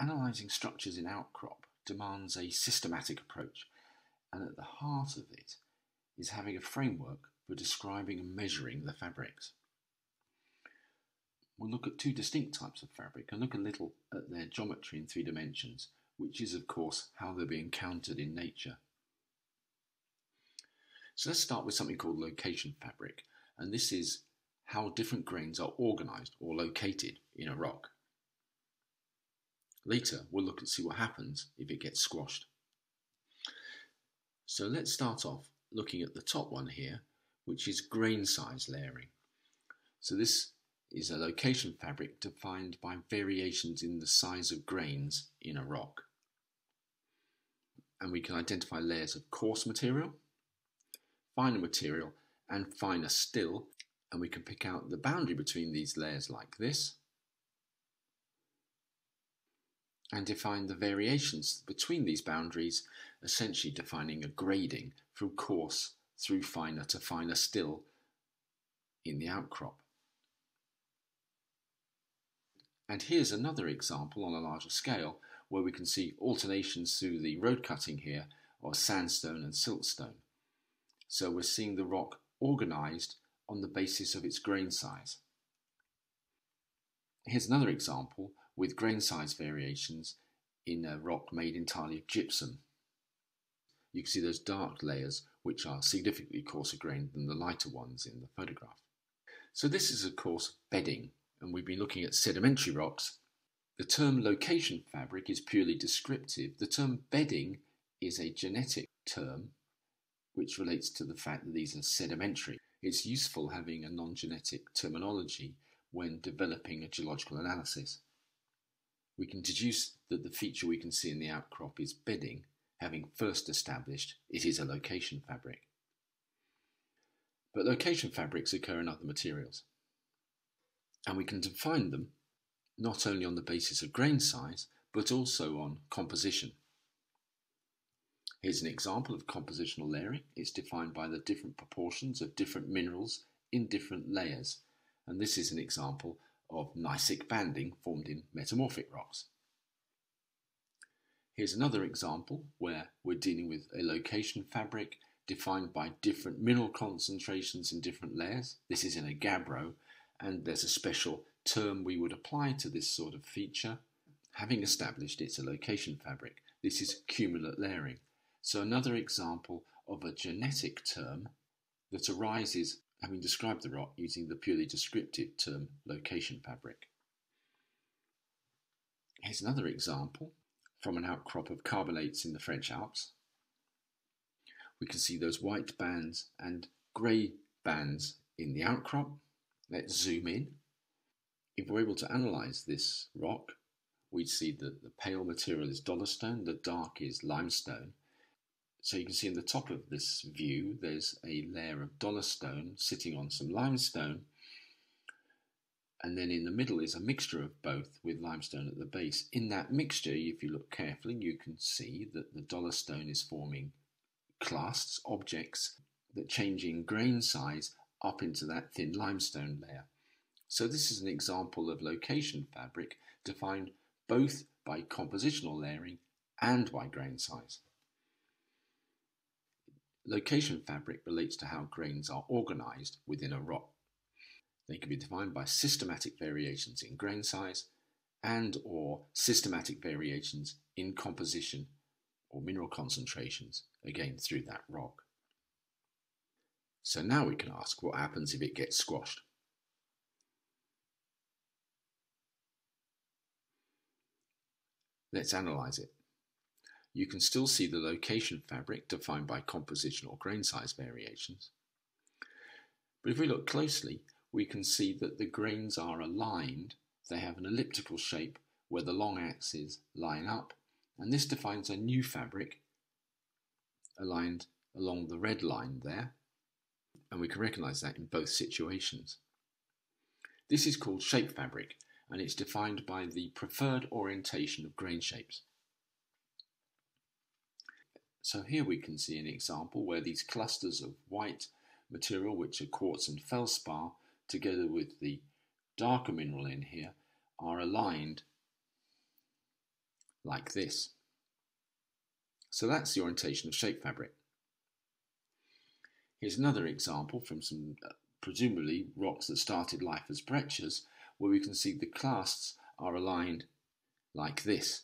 Analysing structures in outcrop demands a systematic approach, and at the heart of it is having a framework for describing and measuring the fabrics. We'll look at two distinct types of fabric and look a little at their geometry in three dimensions, which is, of course, how they'll be encountered in nature. So let's start with something called location fabric, and this is how different grains are organised or located in a rock. Later, we'll look and see what happens if it gets squashed. So let's start off looking at the top one here, which is grain size layering. So this is a location fabric defined by variations in the size of grains in a rock. And we can identify layers of coarse material, finer material, and finer still. And we can pick out the boundary between these layers like this and define the variations between these boundaries, essentially defining a grading from coarse through finer to finer still in the outcrop. And here's another example on a larger scale where we can see alternations through the road cutting here of sandstone and siltstone. So we're seeing the rock organised on the basis of its grain size. Here's another example with grain size variations in a rock made entirely of gypsum. You can see those dark layers which are significantly coarser grained than the lighter ones in the photograph. So this is of course bedding and we've been looking at sedimentary rocks. The term location fabric is purely descriptive. The term bedding is a genetic term which relates to the fact that these are sedimentary. It's useful having a non-genetic terminology when developing a geological analysis we can deduce that the feature we can see in the outcrop is bedding, having first established it is a location fabric. But location fabrics occur in other materials, and we can define them not only on the basis of grain size, but also on composition. Here's an example of compositional layering. It's defined by the different proportions of different minerals in different layers, and this is an example of gneissic banding formed in metamorphic rocks. Here's another example where we're dealing with a location fabric defined by different mineral concentrations in different layers. This is in a gabbro, and there's a special term we would apply to this sort of feature. Having established it's a location fabric, this is cumulate layering. So another example of a genetic term that arises having described the rock using the purely descriptive term location fabric. Here's another example from an outcrop of carbonates in the French Alps. We can see those white bands and grey bands in the outcrop. Let's zoom in. If we're able to analyse this rock, we'd see that the pale material is dolostone, the dark is limestone, so you can see in the top of this view, there's a layer of dolostone sitting on some limestone. And then in the middle is a mixture of both with limestone at the base. In that mixture, if you look carefully, you can see that the dolostone is forming clasts, objects that change in grain size up into that thin limestone layer. So this is an example of location fabric defined both by compositional layering and by grain size. Location fabric relates to how grains are organized within a rock. They can be defined by systematic variations in grain size and or systematic variations in composition or mineral concentrations, again through that rock. So now we can ask what happens if it gets squashed. Let's analyze it you can still see the location fabric defined by composition or grain size variations. But if we look closely, we can see that the grains are aligned. They have an elliptical shape where the long axes line up, and this defines a new fabric aligned along the red line there, and we can recognize that in both situations. This is called shape fabric, and it's defined by the preferred orientation of grain shapes. So here we can see an example where these clusters of white material, which are quartz and feldspar, together with the darker mineral in here, are aligned like this. So that's the orientation of shape fabric. Here's another example from some uh, presumably rocks that started life as breccias, where we can see the clasts are aligned like this.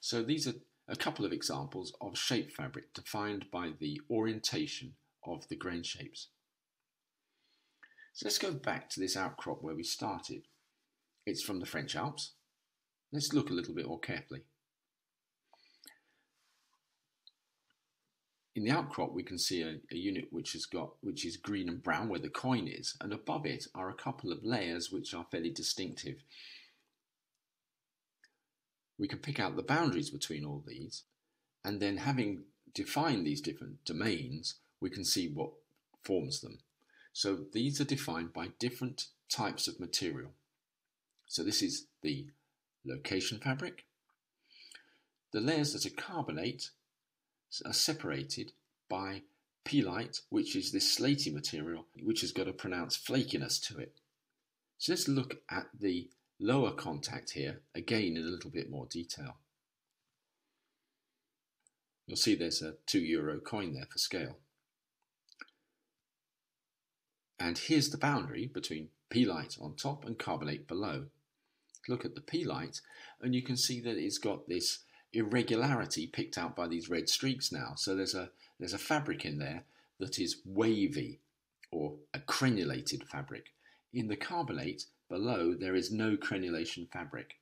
So these are a couple of examples of shape fabric defined by the orientation of the grain shapes. So let's go back to this outcrop where we started. It's from the French Alps. Let's look a little bit more carefully. In the outcrop, we can see a, a, unit which has got which is green and brown where the coin is, and above it are a couple of layers which are fairly distinctive. We can pick out the boundaries between all these, and then having defined these different domains, we can see what forms them. So these are defined by different types of material. So this is the location fabric. The layers that are carbonate are separated by pelite, which is this slaty material, which has got a pronounced flakiness to it. So let's look at the lower contact here, again in a little bit more detail. You'll see there's a two euro coin there for scale. And here's the boundary between pelite on top and carbonate below. Look at the pelite and you can see that it's got this irregularity picked out by these red streaks now. So there's a there's a fabric in there that is wavy or a crenulated fabric. In the carbonate below there is no crenulation fabric.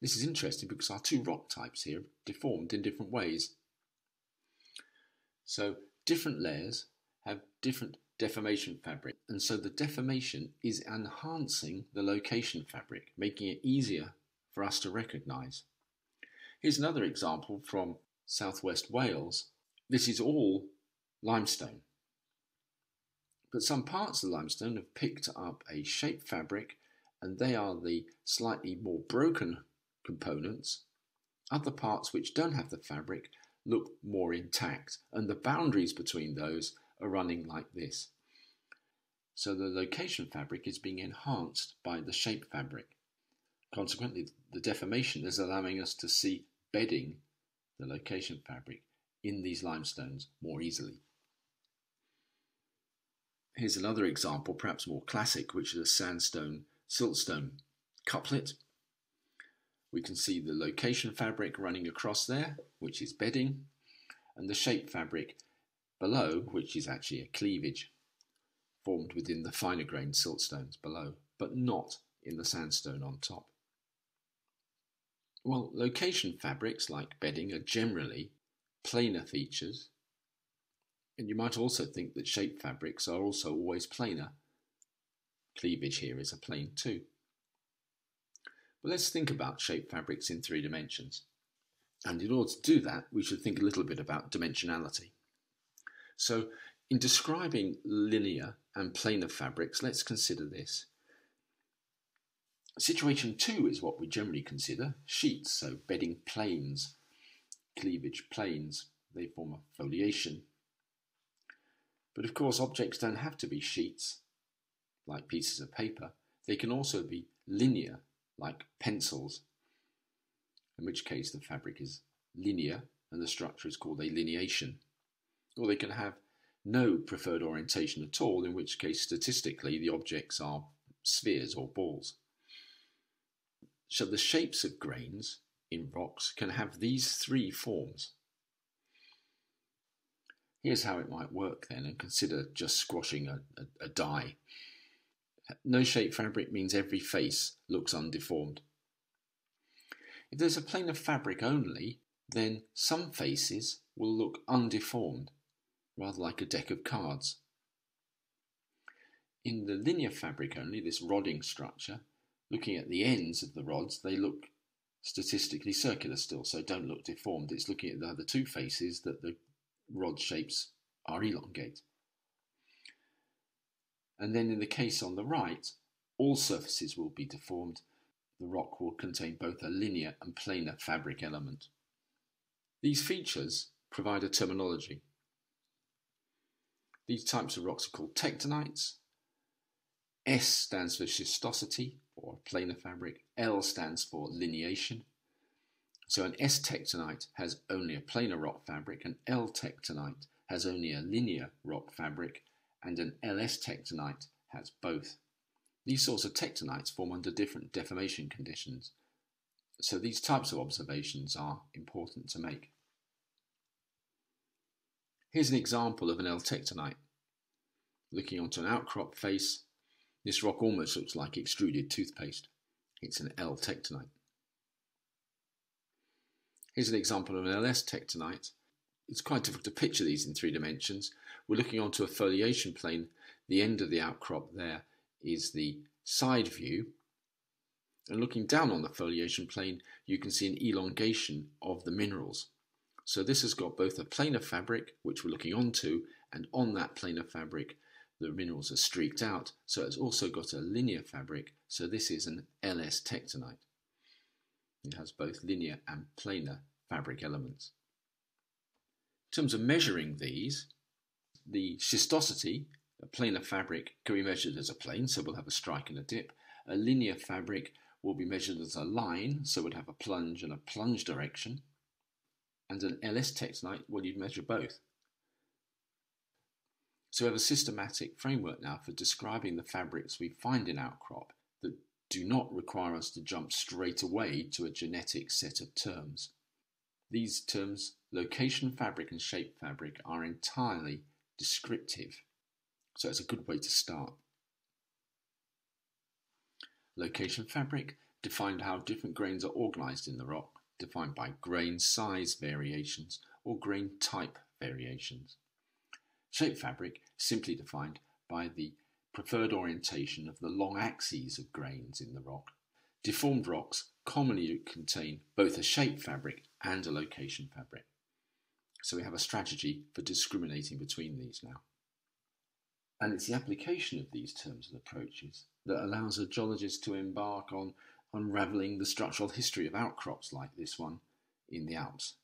This is interesting because our two rock types here deformed in different ways. So different layers have different deformation fabric and so the deformation is enhancing the location fabric, making it easier for us to recognise. Here's another example from southwest Wales. This is all limestone. But some parts of the limestone have picked up a shape fabric and they are the slightly more broken components. Other parts which don't have the fabric look more intact and the boundaries between those are running like this. So the location fabric is being enhanced by the shape fabric. Consequently, the deformation is allowing us to see bedding, the location fabric, in these limestones more easily. Here's another example, perhaps more classic, which is a sandstone siltstone couplet. We can see the location fabric running across there, which is bedding, and the shape fabric below, which is actually a cleavage formed within the finer grained siltstones below, but not in the sandstone on top. Well, location fabrics like bedding are generally planar features, and you might also think that shape fabrics are also always planar. Cleavage here is a plane too. But let's think about shape fabrics in three dimensions. And in order to do that, we should think a little bit about dimensionality. So, in describing linear and planar fabrics, let's consider this. Situation two is what we generally consider sheets, so bedding planes, cleavage planes. They form a foliation. But of course, objects don't have to be sheets, like pieces of paper. They can also be linear, like pencils, in which case the fabric is linear and the structure is called a lineation. Or they can have no preferred orientation at all, in which case statistically the objects are spheres or balls. So the shapes of grains in rocks can have these three forms. Here's how it might work then, and consider just squashing a, a, a die. No shape fabric means every face looks undeformed. If there's a plane of fabric only, then some faces will look undeformed, rather like a deck of cards. In the linear fabric only, this rodding structure, looking at the ends of the rods, they look statistically circular still, so don't look deformed. It's looking at the other two faces that the rod shapes are elongate. And then in the case on the right, all surfaces will be deformed. The rock will contain both a linear and planar fabric element. These features provide a terminology. These types of rocks are called tectonites. S stands for schistosity, or planar fabric. L stands for lineation. So an S tectonite has only a planar rock fabric, an L tectonite has only a linear rock fabric, and an LS tectonite has both. These sorts of tectonites form under different deformation conditions, so these types of observations are important to make. Here's an example of an L-tectonite. Looking onto an outcrop face, this rock almost looks like extruded toothpaste. It's an L-tectonite. Here's an example of an LS tectonite. It's quite difficult to picture these in three dimensions. We're looking onto a foliation plane. The end of the outcrop there is the side view. And looking down on the foliation plane, you can see an elongation of the minerals. So this has got both a planar fabric, which we're looking onto, and on that planar fabric, the minerals are streaked out. So it's also got a linear fabric. So this is an LS tectonite. It has both linear and planar fabric elements. In terms of measuring these, the schistosity, a planar fabric, can be measured as a plane, so we'll have a strike and a dip. A linear fabric will be measured as a line, so we'd have a plunge and a plunge direction and an LS tectonite, well, you'd measure both. So we have a systematic framework now for describing the fabrics we find in outcrop do not require us to jump straight away to a genetic set of terms. These terms, location fabric and shape fabric, are entirely descriptive, so it's a good way to start. Location fabric defined how different grains are organized in the rock defined by grain size variations or grain type variations. Shape fabric simply defined by the preferred orientation of the long axes of grains in the rock. Deformed rocks commonly contain both a shape fabric and a location fabric. So we have a strategy for discriminating between these now. And it's the application of these terms and approaches that allows a geologist to embark on unravelling the structural history of outcrops like this one in the Alps.